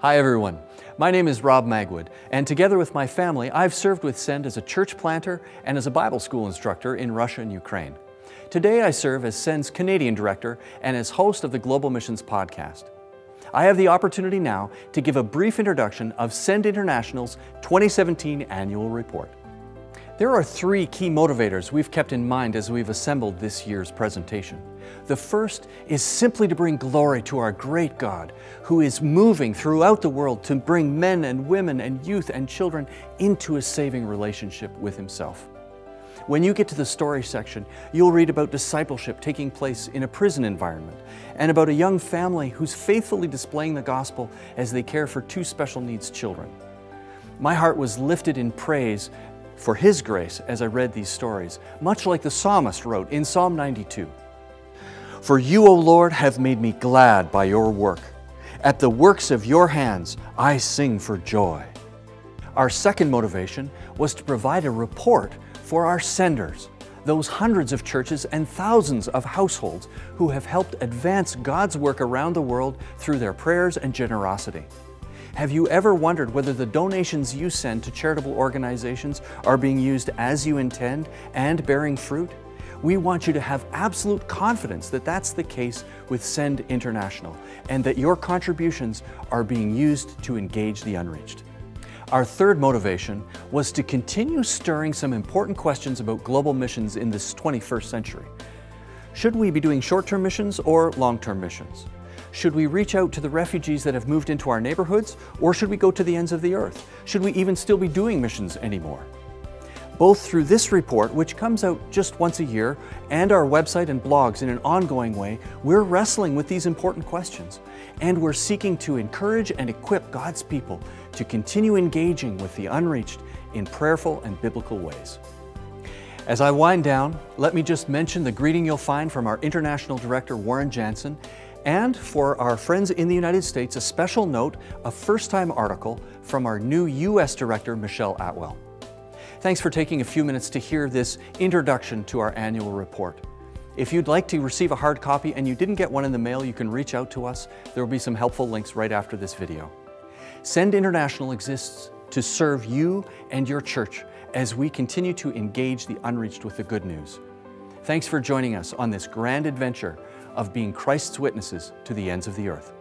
Hi everyone, my name is Rob Magwood, and together with my family, I've served with Send as a church planter and as a Bible school instructor in Russia and Ukraine. Today I serve as Send's Canadian Director and as host of the Global Missions Podcast. I have the opportunity now to give a brief introduction of Send International's 2017 Annual Report. There are three key motivators we've kept in mind as we've assembled this year's presentation. The first is simply to bring glory to our great God, who is moving throughout the world to bring men and women and youth and children into a saving relationship with Himself. When you get to the story section, you'll read about discipleship taking place in a prison environment and about a young family who's faithfully displaying the gospel as they care for two special needs children. My heart was lifted in praise for His grace as I read these stories, much like the psalmist wrote in Psalm 92. For you, O Lord, have made me glad by your work. At the works of your hands, I sing for joy. Our second motivation was to provide a report for our senders, those hundreds of churches and thousands of households who have helped advance God's work around the world through their prayers and generosity. Have you ever wondered whether the donations you send to charitable organizations are being used as you intend and bearing fruit? We want you to have absolute confidence that that's the case with Send International and that your contributions are being used to engage the unreached. Our third motivation was to continue stirring some important questions about global missions in this 21st century. Should we be doing short-term missions or long-term missions? Should we reach out to the refugees that have moved into our neighborhoods, or should we go to the ends of the earth? Should we even still be doing missions anymore? Both through this report, which comes out just once a year, and our website and blogs in an ongoing way, we're wrestling with these important questions. And we're seeking to encourage and equip God's people to continue engaging with the unreached in prayerful and biblical ways. As I wind down, let me just mention the greeting you'll find from our International Director Warren Janzen and for our friends in the United States, a special note, a first-time article from our new U.S. Director, Michelle Atwell. Thanks for taking a few minutes to hear this introduction to our annual report. If you'd like to receive a hard copy and you didn't get one in the mail, you can reach out to us. There will be some helpful links right after this video. Send International exists to serve you and your church as we continue to engage the unreached with the good news. Thanks for joining us on this grand adventure of being Christ's witnesses to the ends of the earth.